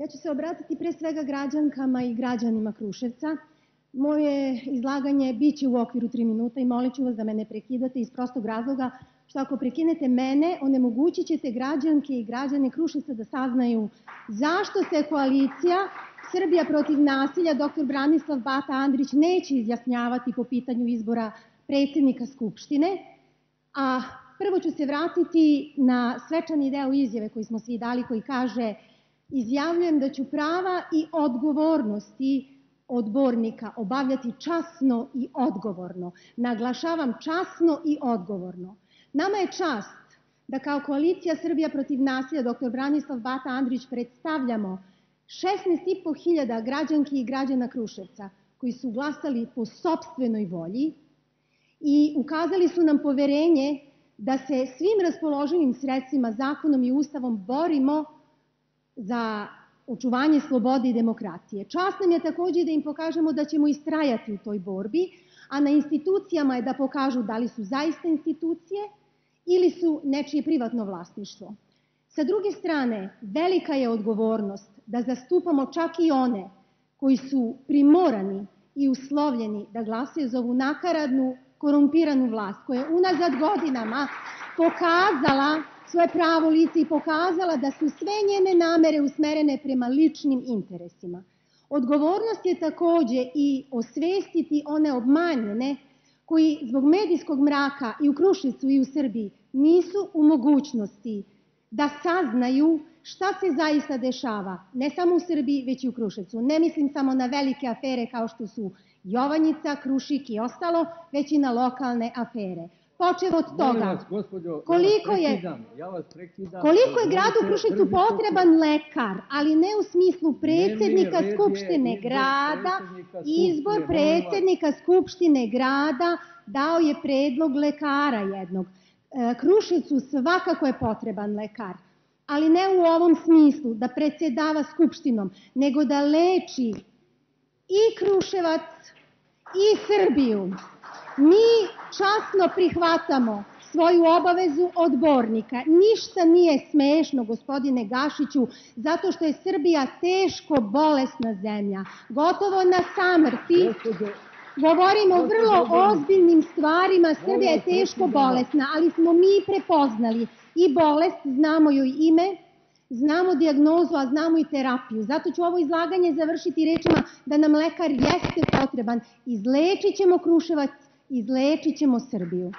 Ja ću se obratiti pre svega građankama i građanima Kruševca. Moje izlaganje biće u okviru tri minuta i molit ću vas da me ne prekidate iz prostog razloga što ako prekinete mene, onemogućit ćete građanke i građane Kruševca da saznaju zašto se koalicija Srbija protiv nasilja dr. Branislav Bata Andrić neće izjasnjavati po pitanju izbora predsednika Skupštine, a prvo ću se vratiti na svečani deo izjave koji smo svi dali, koji kaže izjavljujem da ću prava i odgovornosti odbornika obavljati časno i odgovorno. Naglašavam časno i odgovorno. Nama je čast da kao koalicija Srbija protiv nasilja dr. Branislav Bata Andrić predstavljamo 16.500 građanki i građana Kruševca koji su glasali po sobstvenoj volji i ukazali su nam poverenje da se svim raspoloživim sredstvima, zakonom i ustavom borimo za očuvanje slobode i demokratije. Čast nam je takođe da im pokažemo da ćemo istrajati u toj borbi, a na institucijama je da pokažu da li su zaista institucije ili su nečije privatno vlasništvo. Sa druge strane, velika je odgovornost da zastupamo čak i one koji su primorani i uslovljeni da glasaju za ovu nakaradnu, korumpiranu vlast koja je unazad godinama pokazala svoje pravo lice i pokazala da su sve njene namere usmerene prema ličnim interesima. Odgovornost je takođe i osvestiti one obmanjene koji zbog medijskog mraka i u Kruševcu i u Srbiji nisu u mogućnosti da saznaju šta se zaista dešava, ne samo u Srbiji, već i u Kruševcu. Ne mislim samo na velike afere kao što su Jovanjica, Krušik i ostalo, već i na lokalne afere. Počev od toga, Vas, koliko ja je, ja koliko je gradu Kruševcu držite potreban lekar, ali ne u smislu predsednika Skupštine grada, izbor predsednika Skupštine grada dao je predlog lekara jednog. E, Kruševcu svakako je potreban lekar, ali ne u ovom smislu da predsedava Skupštinom, nego da leči i Kruševac i Srbiju. Mi časno prihvatamo svoju obavezu odbornika. Ništa nije smešno, gospodine Gašiću, zato što je Srbija teško bolesna zemlja, gotovo na samrti. Govorimo o vrlo ozbiljnim stvarima, Srbija je teško bolesna, ali smo mi prepoznali i bolest, znamo joj ime, znamo dijagnozu, a znamo i terapiju. Zato ću ovo izlaganje završiti rečima da nam lekar jeste potreban. Izlečit ćemo Kruševac, izlečit ćemo Srbiju.